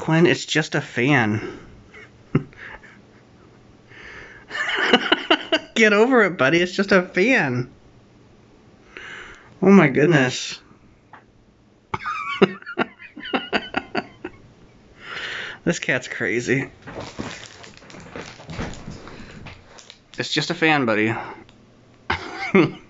Quinn, it's just a fan. Get over it, buddy. It's just a fan. Oh my goodness. this cat's crazy. It's just a fan, buddy.